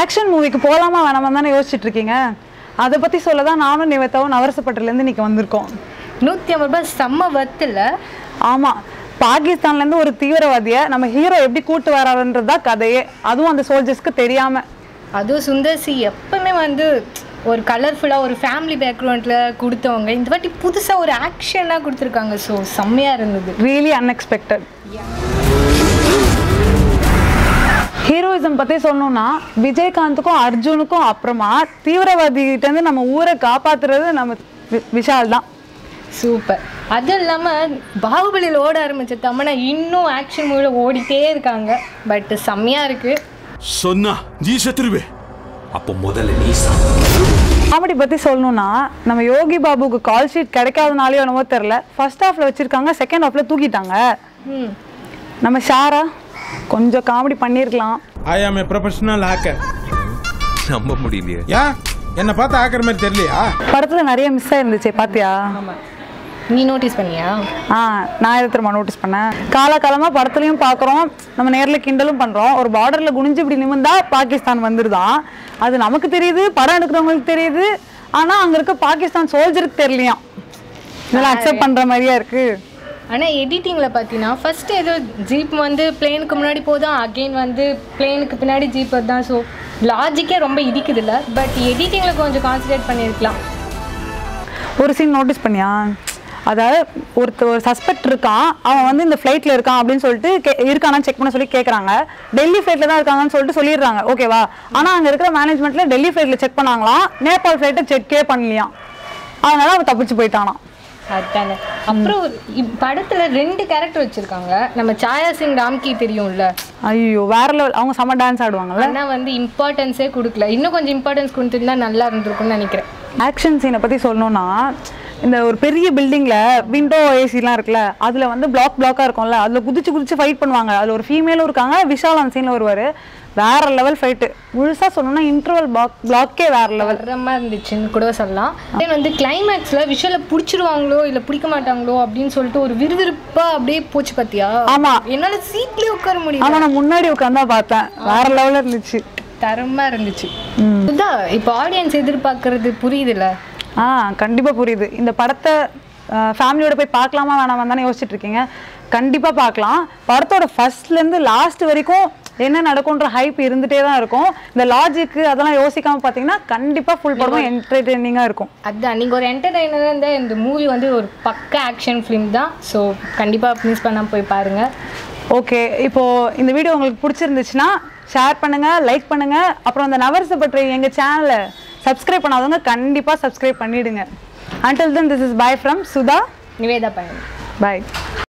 Action மூவிக்கு போகலாமா வேணாமா தானே யோசிச்சுட்டு இருக்கீங்க அதை பற்றி சொல்ல தான் நானும் நிவேத்தாவும் நவரசப்பட்டிலேருந்து இன்னைக்கு வந்திருக்கோம். நூற்றி ஐம்பது ரூபாய் செம்ம வத்தில் ஆமாம் பாகிஸ்தான்லேருந்து ஒரு தீவிரவாதியை நம்ம ஹீரோ எப்படி கூட்டு வராருன்றது தான் கதையே. அதுவும் அந்த சோல்ஜர்ஸ்க்கு தெரியாமல் அதுவும் சுந்தர்சி எப்பவுமே வந்து ஒரு கலர்ஃபுல்லாக ஒரு ஃபேமிலி பேக்ரவுண்டில் கொடுத்தவங்க. இந்த வாட்டி புதுசாக ஒரு ஆக்ஷனாக கொடுத்துருக்காங்க. ஸோ செம்மையாக இருந்தது. ரியலி அன்எக்ஸ்பெக்டட் ஹீரோயிசம் பற்றி சொல்லணும்னா விஜயகாந்துக்கும் அர்ஜுனுக்கும் அப்புறமா தீவிரவாதிகிட்டேருந்து நம்ம ஊரை காப்பாத்துறது நம்ம வி- விஷால் தான் சூப்பர். அது இல்லாமல் பாகுபலியில் ஓட ஆரம்பிச்ச தமனா இன்னும் ஆக்ஷன் மூவியில் ஓடிட்டே இருக்காங்க. பட் செம்மையாக இருக்குது சொன்னா நீ செத்துருவே. அப்போ முதல்ல நீ காமெடி பற்றி சொல்லணும்னா நம்ம யோகி பாபுக்கு கால் ஷீட் கிடைக்காதனாலையோ என்னவோ தெரில ஃபர்ஸ்ட் ஹாஃபில் வச்சுருக்காங்க செகண்ட் ஹாஃபில் தூக்கிட்டாங்க. ம். நம்ம ஷாரா கொஞ்சம் காமெடி பண்ணியிருக்கலாம் ஐ ஆம் ஏ ப்ரொஃபஷனல் ஹேக்கர் நம்ப முடியலையே. ஏன் என்னை பார்த்து ஹேக்கர் மாதிரி தெரியலையா? படத்தில் நிறைய மிஸ் ஆயிருந்துச்சே பாத்தியா? நீ நோட்டீஸ் பண்ணியா? ஆ நான் எதை திரும்ப நோட்டீஸ் பண்ணேன்? காலகாலமாக படத்துலையும் பார்க்குறோம் நம்ம நேரில் கிண்டலும் பண்ணுறோம் ஒரு பார்டரில் குனிஞ்சு இப்படி நிமிந்தா பாகிஸ்தான் வந்துருதான். அது நமக்கு தெரியுது படம் எடுக்கிறவங்களுக்கு தெரியுது. ஆனால் அங்கே இருக்க பாகிஸ்தான் சோல்ஜருக்கு தெரியலையாம். இதெல்லாம் அக்செப்ட் பண்ணுற மாதிரியா இருக்குது ஆனால் எடிட்டிங்கில் பார்த்தீங்கன்னா ஃபஸ்ட்டு ஏதோ ஜீப் வந்து பிளேனுக்கு முன்னாடி போதும் அகெயின் வந்து பிளேனுக்கு பின்னாடி ஜீப் தான் ஸோ லாஜிக்கே ரொம்ப இடிக்குது இல்லை பட் எடிட்டிங்கில் கொஞ்சம் கான்சன்ட்ரேட் பண்ணியிருக்கலாம் ஒரு சீன் நோட்டீஸ் பண்ணியா? அதாவது ஒருத்தர் ஒரு சஸ்பெக்ட் இருக்கான் அவன் வந்து இந்த ஃப்ளைட்டில் இருக்கான் அப்படின்னு சொல்லிட்டு கே இருக்கானான்னு செக் பண்ண சொல்லி கேட்குறாங்க டெல்லி ஃப்ளைட்டில் தான் இருக்காங்கன்னு சொல்லிட்டு சொல்லிடுறாங்க ஓகேவா ஆனால் அங்கே இருக்கிற மேனேஜ்மெண்ட்டில் டெல்லி ஃப்ளைட்டில் செக் பண்ணாங்களாம் நேபாள் ஃப்ளைட்டை செக்கே பண்ணலையாம். அதனால அவன் தப்பிச்சு போயிட்டானான் அதுதானே அப்புறம் படத்துல ரெண்டு கேரக்டர் வச்சிருக்காங்க. நம்ம சாயா சிங் ராம்கி தெரியும்ல? ஐயோ வேற லெவல் அவங்க செம்ம டான்ஸ் ஆடுவாங்கல்ல? ஆனா வந்து இம்பார்ட்டன்ஸே கொடுக்கல. இன்னும் கொஞ்சம் இம்பார்ட்டன்ஸ் கொடுத்துருந்தா நல்லா இருந்திருக்கும்னு நினைக்கிறேன். ஆக்ஷன் சீனை பற்றி சொல்லணும்னா இந்த ஒரு பெரிய பில்டிங்கில் விண்டோ ஏசிலாம் இருக்குல்ல அதில் வந்து பிளாக் பிளாக்காக இருக்கும்ல அதில் குதிச்சு குதிச்சு ஃபைட் பண்ணுவாங்க. அதில் ஒரு ஃபீமேலும் இருக்காங்க விஷால் அந்த சீனில் வருவார். வேற லெவல் ஃபைட்டு முழுசாக சொல்லணும்னா இன்டர்வல் பிளாக் பிளாக்கே வேற லெவல் வர்றமா இருந்துச்சுன்னு கூட சொல்லலாம். தென் வந்து கிளைமேக்ஸ்ல விஷுவலை பிடிச்சிருவாங்களோ இல்ல பிடிக்க மாட்டாங்களோ அப்படின்னு சொல்லிட்டு ஒரு விறுவிறுப்பா அப்படியே போச்சு பாத்தியா? ஆமா. என்னால சீட்லயே உட்கார முடியல. ஆனால் நான் முன்னாடி உட்காந்தா பார்த்தேன். வேற லெவலில் இருந்துச்சு. தரமா இருந்துச்சு. சுதா இப்போ ஆடியன்ஸ் எதிர்பார்க்கறது புரியுதுல்ல ஆ கண்டிப்பாக புரியுது. இந்த படத்தை ஃபேமிலியோட போய் பார்க்கலாமா வேணாமா தானே யோசிச்சுட்டு இருக்கீங்க. கண்டிப்பாக பார்க்கலாம். படத்தோட ஃபர்ஸ்ட்லேருந்து லாஸ்ட் வரைக்கும் என்ன நடக்கும்ன்ற ஹைப் இருந்துகிட்டே தான் இருக்கும். இந்த லாஜிக்கு அதெல்லாம் யோசிக்காம பார்த்தீங்கன்னா கண்டிப்பாக ஃபுல் படமும் என்டர்டெய்னிங்காக இருக்கும். அதான் நீங்கள் ஒரு என்டர்டைனராக இருந்தால் இந்த மூவி வந்து ஒரு பக்க ஆக்ஷன் ஃபிலிம் தான். ஸோ கண்டிப்பாக மிஸ் பண்ணாமல் போய் பாருங்கள் ஓகே இப்போது இந்த வீடியோ உங்களுக்கு பிடிச்சிருந்துச்சுன்னா ஷேர் பண்ணுங்கள் லைக் பண்ணுங்கள் அப்புறம் அந்த நவரச பற்றி எங்கள் சேனலை சப்ஸ்கிரைப் பண்ணாதவங்க கண்டிப்பாக சப்ஸ்கிரைப் பண்ணிவிடுங்க until then this is bye from Sudha Nivetha பண்ணுங்க bye.